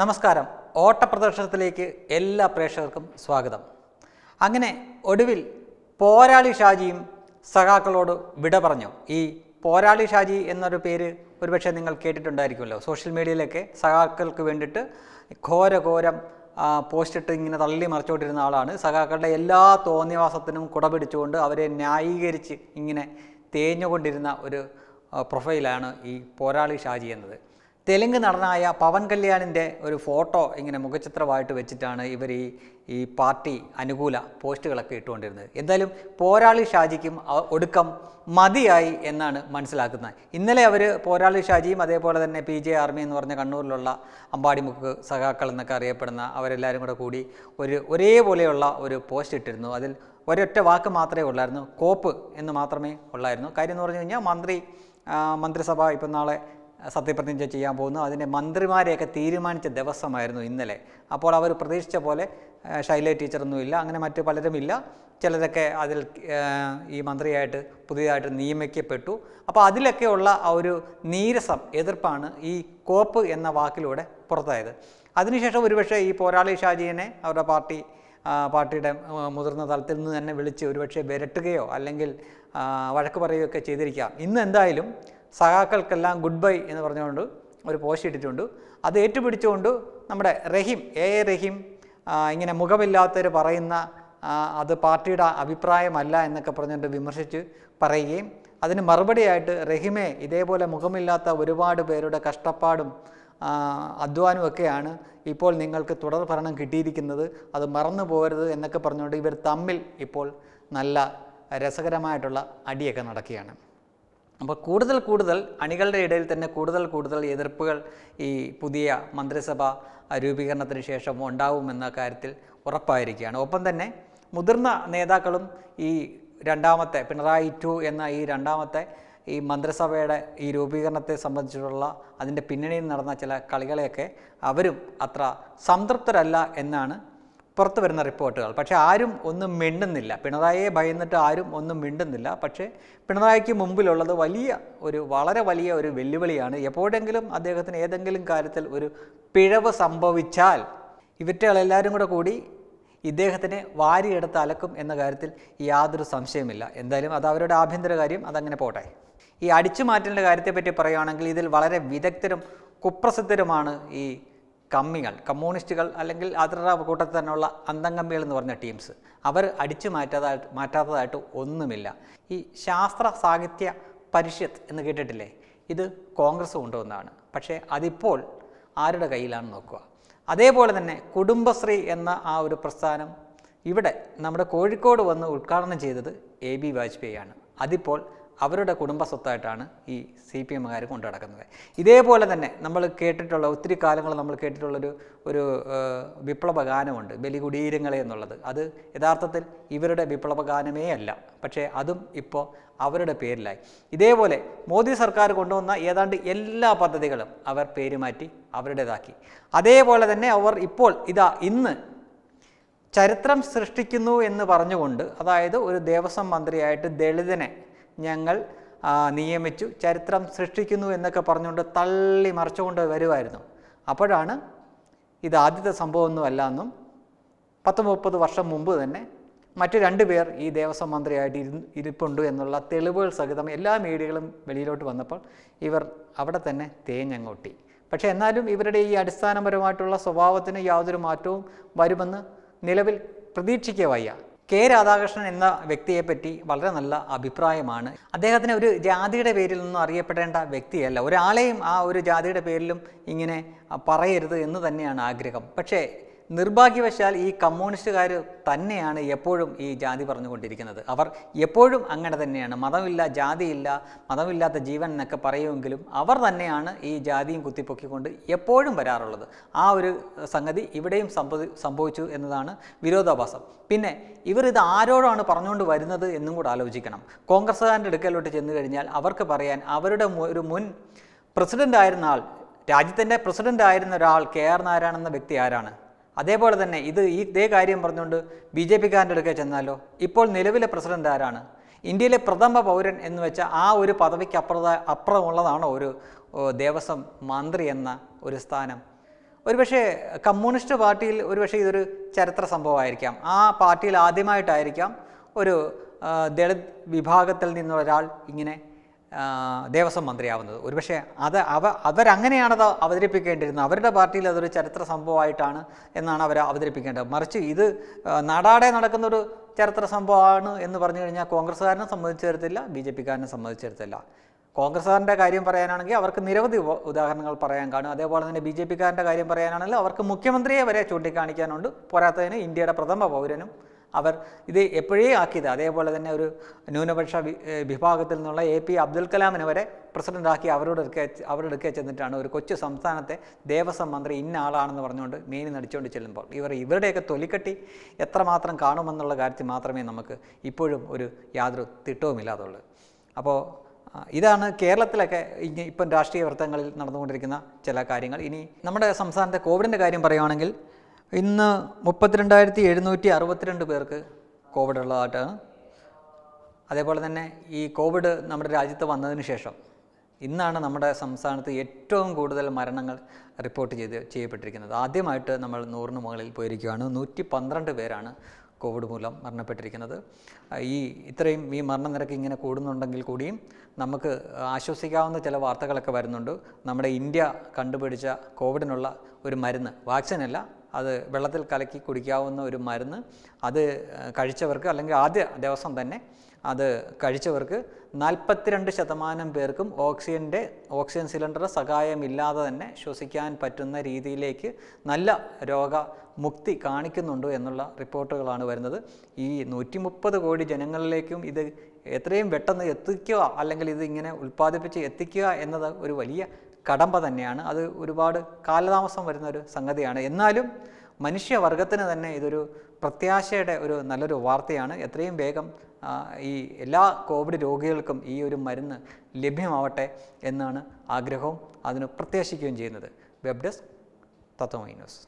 നമസ്കാരം. ഓട്ടപ്രദർശനത്തിലേക്ക് എല്ലാ പ്രേക്ഷകർക്കും സ്വാഗതം. അങ്ങനെ ഒടുവിൽ പോരാളി ഷാജിയും സഖാക്കളോട് വിട പറഞ്ഞു. ഈ പോരാളി ഷാജി എന്നൊരു പേര് ഒരുപക്ഷെ നിങ്ങൾ കേട്ടിട്ടുണ്ടായിരിക്കുമല്ലോ. സോഷ്യൽ മീഡിയയിലൊക്കെ സഖാക്കൾക്ക് വേണ്ടിയിട്ട് ഘോര ഘോരം പോസ്റ്റിട്ട് ഇങ്ങനെ തള്ളി മറിച്ചുകൊണ്ടിരുന്ന ആളാണ്. സഖാക്കളുടെ എല്ലാ തോന്നിയവാസത്തിനും കുടപിടിച്ചുകൊണ്ട് അവരെ ന്യായീകരിച്ച് ഇങ്ങനെ തേഞ്ഞുകൊണ്ടിരുന്ന ഒരു പ്രൊഫൈലാണ് ഈ പോരാളി ഷാജി എന്നത്. തെലുങ്ക് നടനായ പവൻ കല്യാണിന്റെ ഒരു ഫോട്ടോ ഇങ്ങനെ മുഖചിത്രമായിട്ട് വെച്ചിട്ടാണ് ഇവർ ഈ ഈ പാർട്ടി അനുകൂല പോസ്റ്റുകളൊക്കെ ഇട്ടുകൊണ്ടിരുന്നത്. എന്തായാലും പോരാളി ഷാജിക്കും ഒടുക്കം മതിയായി എന്നാണ് മനസ്സിലാക്കുന്നത്. ഇന്നലെ അവർ പോരാളി ഷാജിയും അതേപോലെ തന്നെ പി ജെ ആർമി എന്ന് പറഞ്ഞ കണ്ണൂരിലുള്ള അമ്പാടിമുക്ക് സഖാക്കൾ എന്നൊക്കെ അറിയപ്പെടുന്ന അവരെല്ലാവരും കൂടെ കൂടി ഒരു ഒരേപോലെയുള്ള ഒരു പോസ്റ്റ് ഇട്ടിരുന്നു. അതിൽ ഒരൊറ്റ വാക്ക് മാത്രമേ ഉള്ളായിരുന്നു. കോപ്പ് എന്ന് മാത്രമേ ഉള്ളായിരുന്നു. കാര്യം എന്ന് പറഞ്ഞു കഴിഞ്ഞാൽ മന്ത്രി മന്ത്രിസഭ ഇപ്പം നാളെ സത്യപ്രതിജ്ഞ ചെയ്യാൻ പോകുന്നു. അതിന്റെ മന്ത്രിമാരെയൊക്കെ തീരുമാനിച്ച ദിവസമായിരുന്നു ഇന്നലെ. അപ്പോൾ അവർ പ്രതീക്ഷിച്ച പോലെ ശൈല ടീച്ചറൊന്നുമില്ല അങ്ങനെ മറ്റു ഇല്ല ചിലരൊക്കെ അതിൽ ഈ മന്ത്രിയായിട്ട് പുതിയതായിട്ട് നിയമിക്കപ്പെട്ടു. അപ്പോൾ അതിലൊക്കെയുള്ള ആ ഒരു നീരസം എതിർപ്പാണ് ഈ കോപ്പ് എന്ന വാക്കിലൂടെ പുറത്തായത്. അതിനുശേഷം ഒരുപക്ഷെ ഈ പോരാളി ഷാജിയെ അവരുടെ പാർട്ടി പാർട്ടിയുടെ മുതിർന്ന തലത്തിൽ നിന്ന് തന്നെ വിളിച്ച് ഒരുപക്ഷെ വിരട്ടുകയോ അല്ലെങ്കിൽ വഴക്ക് പറയുകയോ ഒക്കെ ചെയ്തിരിക്കാം. ഇന്ന് എന്തായാലും സഖാക്കൾക്കെല്ലാം ഗുഡ് ബൈ എന്ന് പറഞ്ഞുകൊണ്ട് ഒരു പോസ്റ്റ് ഇട്ടിട്ടുണ്ട്. അത് ഏറ്റുപിടിച്ചുകൊണ്ട് നമ്മുടെ റഹീം എ എ റഹീം ഇങ്ങനെ മുഖമില്ലാത്തവർ പറയുന്ന അത് പാർട്ടിയുടെ അഭിപ്രായമല്ല എന്നൊക്കെ പറഞ്ഞുകൊണ്ട് വിമർശിച്ച് പറയുകയും അതിന് മറുപടിയായിട്ട് റഹിമെ ഇതേപോലെ മുഖമില്ലാത്ത ഒരുപാട് പേരുടെ കഷ്ടപ്പാടും ഒക്കെയാണ് ഇപ്പോൾ നിങ്ങൾക്ക് തുടർ ഭരണം കിട്ടിയിരിക്കുന്നത്. അത് മറന്നു പോകരുത് എന്നൊക്കെ പറഞ്ഞുകൊണ്ട് ഇവർ തമ്മിൽ ഇപ്പോൾ നല്ല രസകരമായിട്ടുള്ള അടിയൊക്കെ നടക്കുകയാണ്. അപ്പോൾ കൂടുതൽ കൂടുതൽ അണികളുടെ ഇടയിൽ തന്നെ കൂടുതൽ കൂടുതൽ എതിർപ്പുകൾ ഈ പുതിയ മന്ത്രിസഭ രൂപീകരണത്തിന് ശേഷം ഉണ്ടാവുമെന്ന കാര്യത്തിൽ ഉറപ്പായിരിക്കുകയാണ്. ഒപ്പം തന്നെ മുതിർന്ന നേതാക്കളും ഈ രണ്ടാമത്തെ പിണറായി ടു എന്ന ഈ രണ്ടാമത്തെ ഈ മന്ത്രിസഭയുടെ ഈ രൂപീകരണത്തെ സംബന്ധിച്ചിട്ടുള്ള അതിന്റെ പിന്നണിയിൽ നടന്ന ചില കളികളെയൊക്കെ അവരും അത്ര സംതൃപ്തരല്ല എന്നാണ് പുറത്തു വരുന്ന റിപ്പോർട്ടുകൾ. പക്ഷേ ആരും ഒന്നും മിണ്ടുന്നില്ല. പിണറായിയെ ഭയന്നിട്ട് ആരും ഒന്നും മിണ്ടുന്നില്ല. പക്ഷേ പിണറായിക്ക് മുമ്പിലുള്ളത് വലിയ ഒരു വളരെ വലിയ ഒരു വെല്ലുവിളിയാണ്. എപ്പോഴെങ്കിലും അദ്ദേഹത്തിന് ഏതെങ്കിലും കാര്യത്തിൽ ഒരു പിഴവ് സംഭവിച്ചാൽ ഇവറ്റകളെല്ലാവരും കൂടെ കൂടി ഇദ്ദേഹത്തിനെ വാരിയെടുത്ത് അലക്കും എന്ന കാര്യത്തിൽ യാതൊരു സംശയമില്ല എന്തായാലും അത് അവരുടെ ആഭ്യന്തര കാര്യം. അതങ്ങനെ പോട്ടെ. ഈ അടിച്ചു മാറ്റലിന്റെ കാര്യത്തെപ്പറ്റി പറയുകയാണെങ്കിൽ ഇതിൽ വളരെ വിദഗ്ധരും കുപ്രസിദ്ധരുമാണ് ഈ കമ്മികൾ കമ്മ്യൂണിസ്റ്റുകൾ അല്ലെങ്കിൽ അവരുടെ കൂട്ടത്തിൽ തന്നെയുള്ള അന്തംകമ്മികൾ എന്ന് പറഞ്ഞ ടീംസ്. അവർ അടിച്ചു മാറ്റാതായിട്ട് മാറ്റാത്തതായിട്ട് ഒന്നുമില്ല. ഈ ശാസ്ത്ര സാഹിത്യ പരിഷത്ത് എന്ന് കേട്ടിട്ടില്ലേ? ഇത് കോൺഗ്രസ് കൊണ്ടുവന്നതാണ്. പക്ഷേ അതിപ്പോൾ ആരുടെ കയ്യിലാണെന്ന് നോക്കുക. അതേപോലെ തന്നെ കുടുംബശ്രീ എന്ന ആ ഒരു പ്രസ്ഥാനം ഇവിടെ നമ്മുടെ കോഴിക്കോട് വന്ന് ഉദ്ഘാടനം ചെയ്തത് എ ബി വാജ്പേയി ആണ് അതിപ്പോൾ അവരുടെ കുടുംബ സ്വത്തായിട്ടാണ് ഈ സി പി എമ്മുകാർ കൊണ്ടു നടക്കുന്നത് ഇതേപോലെ തന്നെ നമ്മൾ കേട്ടിട്ടുള്ള ഒത്തിരി കാലങ്ങൾ നമ്മൾ കേട്ടിട്ടുള്ളൊരു ഒരു വിപ്ലവ ഗാനമുണ്ട് ബലികുടീരങ്ങളെ എന്നുള്ളത്. അത് യഥാർത്ഥത്തിൽ ഇവരുടെ വിപ്ലവ ഗാനമേ അല്ല. പക്ഷേ അതും ഇപ്പോൾ അവരുടെ പേരിലായി. ഇതേപോലെ മോദി സർക്കാർ കൊണ്ടുവന്ന ഏതാണ്ട് എല്ലാ പദ്ധതികളും അവർ പേരുമാറ്റി അവരുടേതാക്കി. അതേപോലെ തന്നെ അവർ ഇപ്പോൾ ഇതാ ഇന്ന് ചരിത്രം സൃഷ്ടിക്കുന്നു എന്ന് പറഞ്ഞുകൊണ്ട് അതായത് ഒരു ദേവസ്വം മന്ത്രിയായിട്ട് ദളിതനെ ഞങ്ങൾ നിയമിച്ചു ചരിത്രം സൃഷ്ടിക്കുന്നു എന്നൊക്കെ പറഞ്ഞുകൊണ്ട് തള്ളി മറിച്ചുകൊണ്ട് വരുമായിരുന്നു അപ്പോഴാണ് ഇത് ആദ്യത്തെ സംഭവമൊന്നും അല്ല എന്നും പത്ത് മുപ്പത് വർഷം മുമ്പ് തന്നെ മറ്റു രണ്ട് പേർ ഈ ദേവസ്വം മന്ത്രിയായിട്ട് ഇരു ഇരിപ്പുണ്ട് എന്നുള്ള തെളിവുകൾ സഹിതം എല്ലാ മീഡിയകളും വെളിയിലോട്ട് വന്നപ്പോൾ ഇവർ അവിടെ തന്നെ തേഞ്ഞങ്ങോട്ടി. പക്ഷേ എന്നാലും ഇവരുടെ ഈ അടിസ്ഥാനപരമായിട്ടുള്ള സ്വഭാവത്തിന് യാതൊരു മാറ്റവും വരുമെന്ന് നിലവിൽ പ്രതീക്ഷിക്കുക വയ്യ കെ രാധാകൃഷ്ണൻ എന്ന വ്യക്തിയെപ്പറ്റി വളരെ നല്ല അഭിപ്രായമാണ്. അദ്ദേഹത്തിന് ഒരു ജാതിയുടെ പേരിൽ നിന്നും അറിയപ്പെടേണ്ട വ്യക്തിയല്ല. ഒരാളെയും ആ ഒരു ജാതിയുടെ പേരിലും ഇങ്ങനെ പറയരുത് എന്ന് തന്നെയാണ് ആഗ്രഹം. പക്ഷേ നിർഭാഗ്യവശാൽ ഈ കമ്മ്യൂണിസ്റ്റുകാർ തന്നെയാണ് എപ്പോഴും ഈ ജാതി പറഞ്ഞുകൊണ്ടിരിക്കുന്നത്. അവർ എപ്പോഴും അങ്ങനെ തന്നെയാണ്. മതമില്ല ജാതിയില്ല മതമില്ലാത്ത ജീവൻ എന്നൊക്കെ പറയുമെങ്കിലും അവർ തന്നെയാണ് ഈ ജാതിയും കുത്തിപ്പൊക്കിക്കൊണ്ട് എപ്പോഴും വരാറുള്ളത്. ആ ഒരു സംഗതി ഇവിടെയും സംഭവി സംഭവിച്ചു എന്നതാണ് വിരോധാഭാസം. പിന്നെ ഇവർ ഇത് ആരോടാണ് പറഞ്ഞുകൊണ്ട് വരുന്നത് എന്നും കൂടെ ആലോചിക്കണം. കോൺഗ്രസ്സുകാരന്റെ അടുക്കലോട്ട് ചെന്നു കഴിഞ്ഞാൽ അവർക്ക് പറയാൻ അവരുടെ ഒരു മുൻ പ്രസിഡന്റ് ആയിരുന്ന ആൾ രാജ്യത്തിന്റെ പ്രസിഡന്റ് ആയിരുന്ന ഒരാൾ കെ ആർ നാരായണൻ എന്ന വ്യക്തി ആരാണ്? അതേപോലെ തന്നെ ഇത് ഈ ഇതേ കാര്യം പറഞ്ഞുകൊണ്ട് ബി ജെ പിക്കാരന്റെ അടുക്കെ ചെന്നാലോ? ഇപ്പോൾ നിലവിലെ പ്രസിഡന്റ് ആരാണ്? ഇന്ത്യയിലെ പ്രഥമ പൗരൻ എന്ന് വെച്ച ആ ഒരു പദവിക്ക് അപ്പുറത അപ്പുറമുള്ളതാണോ ഒരു ദേവസ്വം മന്ത്രി എന്ന ഒരു സ്ഥാനം. ഒരുപക്ഷെ കമ്മ്യൂണിസ്റ്റ് പാർട്ടിയിൽ ഒരുപക്ഷെ ഇതൊരു ചരിത്ര സംഭവമായിരിക്കാം. ആ പാർട്ടിയിൽ ആദ്യമായിട്ടായിരിക്കാം ഒരു ദളിത് വിഭാഗത്തിൽ നിന്നൊരാൾ ഇങ്ങനെ ദേവസ്വം മന്ത്രിയാവുന്നത്. ഒരുപക്ഷെ അത് അവ അവരങ്ങനെയാണത് അവതരിപ്പിക്കേണ്ടിരുന്നത്. അവരുടെ പാർട്ടിയിൽ അതൊരു ചരിത്ര സംഭവമായിട്ടാണ് എന്നാണ് അവർ അവതരിപ്പിക്കേണ്ടത്. മറിച്ച് ഇത് നാടാടെ നടക്കുന്നൊരു ചരിത്ര സംഭവമാണ് എന്ന് പറഞ്ഞു കഴിഞ്ഞാൽ കോൺഗ്രസ്സുകാരനെ സംബന്ധിച്ചിടത്തില്ല ബി ജെ പിക്കാരനെ സംബന്ധിച്ചിടത്തില്ല കോൺഗ്രസ്സുകാരന്റെ കാര്യം പറയാനാണെങ്കിൽ അവർക്ക് നിരവധി ഉദാഹരണങ്ങൾ പറയാൻ കാണും. അതേപോലെ തന്നെ ബി ജെ പിക്കാരന്റെ കാര്യം പറയാനാണെങ്കിൽ അവർക്ക് മുഖ്യമന്ത്രിയെ വരെ ചൂണ്ടിക്കാണിക്കാനുണ്ട്. പോരാത്തതിന് ഇന്ത്യയുടെ പ്രഥമ പൗരനും അവർ ഇത് എപ്പോഴേ ആക്കിയത്? അതേപോലെ തന്നെ ഒരു ന്യൂനപക്ഷ വിഭാഗത്തിൽ നിന്നുള്ള എ പി അബ്ദുൽ കലാമിനെ വരെ പ്രസിഡന്റാക്കി അവരോട് എടുക്കെ അവരുടെ അടുക്കെ ചെന്നിട്ടാണ് ഒരു കൊച്ചു സംസ്ഥാനത്തെ ദേവസ്വം മന്ത്രി ഇന്ന ആളാണെന്ന് പറഞ്ഞുകൊണ്ട് മീനി നടിച്ചുകൊണ്ട് ചെല്ലുമ്പോൾ ഇവർ ഇവരുടെയൊക്കെ തൊലിക്കെട്ടി എത്രമാത്രം കാണുമെന്നുള്ള കാര്യത്തിൽ മാത്രമേ നമുക്ക് ഇപ്പോഴും ഒരു യാതൊരു തിട്ടവുമില്ലാതുള്ളൂ. അപ്പോൾ ഇതാണ് കേരളത്തിലൊക്കെ ഇപ്പം രാഷ്ട്രീയ വൃത്തങ്ങളിൽ നടന്നുകൊണ്ടിരിക്കുന്ന ചില കാര്യങ്ങൾ. ഇനി നമ്മുടെ സംസ്ഥാനത്തെ കോവിഡിന്റെ കാര്യം പറയുവാണെങ്കിൽ ഇന്ന് മുപ്പത്തിരണ്ടായിരത്തി എഴുന്നൂറ്റി അറുപത്തിരണ്ട് പേർക്ക് കോവിഡ് ഉള്ളതായിട്ടാണ് അതേപോലെ തന്നെ ഈ കോവിഡ് നമ്മുടെ രാജ്യത്ത് വന്നതിന് ശേഷം ഇന്നാണ് നമ്മുടെ സംസ്ഥാനത്ത് ഏറ്റവും കൂടുതൽ മരണങ്ങൾ റിപ്പോർട്ട് ചെയ്ത് ചെയ്യപ്പെട്ടിരിക്കുന്നത്. ആദ്യമായിട്ട് നമ്മൾ നൂറിന് മുകളിൽ പോയിരിക്കുകയാണ്. നൂറ്റി പന്ത്രണ്ട് പേരാണ് കോവിഡ് മൂലം മരണപ്പെട്ടിരിക്കുന്നത്. ഈ ഇത്രയും ഈ മരണനിരക്ക് ഇങ്ങനെ കൂടുന്നുണ്ടെങ്കിൽ കൂടിയും നമുക്ക് ആശ്വസിക്കാവുന്ന ചില വാർത്തകളൊക്കെ വരുന്നുണ്ട്. നമ്മുടെ ഇന്ത്യ കണ്ടുപിടിച്ച കോവിഡിനുള്ള ഒരു മരുന്ന് വാക്സിനല്ല അത് വെള്ളത്തിൽ കലക്കി കുടിക്കാവുന്ന ഒരു മരുന്ന് അത് കഴിച്ചവർക്ക് അല്ലെങ്കിൽ ആദ്യ ദിവസം തന്നെ അത് കഴിച്ചവർക്ക് നാൽപ്പത്തിരണ്ട് ശതമാനം പേർക്കും ഓക്സിജന്റെ ഓക്സിജൻ സിലിണ്ടർ സഹായമില്ലാതെ തന്നെ ശ്വസിക്കാൻ പറ്റുന്ന രീതിയിലേക്ക് നല്ല രോഗമുക്തി കാണിക്കുന്നുണ്ട് എന്നുള്ള റിപ്പോർട്ടുകളാണ് വരുന്നത്. ഈ നൂറ്റി മുപ്പത് കോടി ജനങ്ങളിലേക്കും ഇത് എത്രയും പെട്ടെന്ന് എത്തിക്കുക അല്ലെങ്കിൽ ഇത് ഇങ്ങനെ ഉൽപ്പാദിപ്പിച്ച് എത്തിക്കുക എന്നത് ഒരു വലിയ കടമ്പ തന്നെയാണ്. അത് ഒരുപാട് കാലതാമസം വരുന്ന ഒരു സംഗതിയാണ്. എന്നാലും മനുഷ്യവർഗത്തിന് തന്നെ ഇതൊരു പ്രത്യാശയുടെ ഒരു നല്ലൊരു വാർത്തയാണ്. എത്രയും വേഗം ഈ എല്ലാ കോവിഡ് രോഗികൾക്കും ഈ ഒരു മരുന്ന് ലഭ്യമാവട്ടെ എന്നാണ് ആഗ്രഹവും അതിന് പ്രത്യാശിക്കുകയും ചെയ്യുന്നത്. വെബ് ഡെസ്ക് തത്വമൈ ന്യൂസ്.